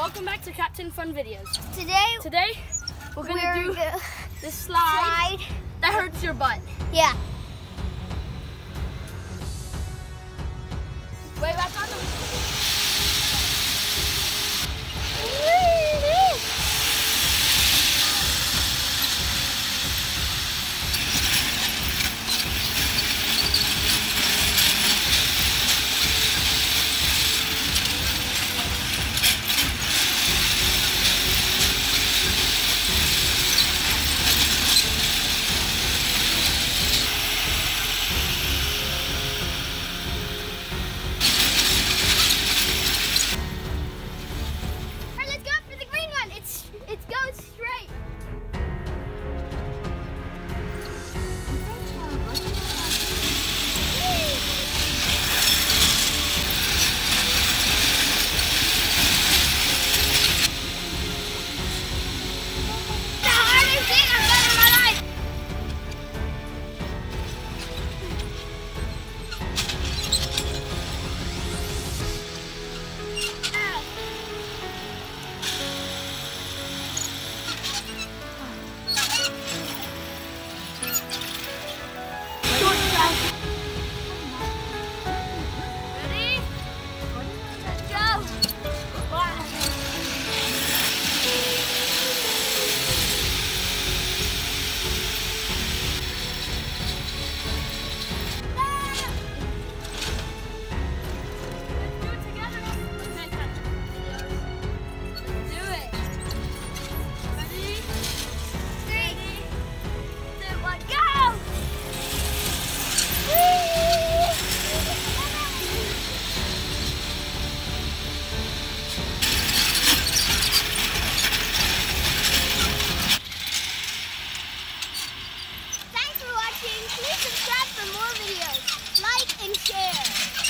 Welcome back to Captain Fun Videos. Today, Today, we're gonna we're do go- this slide, slide. that hurts your butt. Yeah. Пока! subscribe for more videos. Like and share.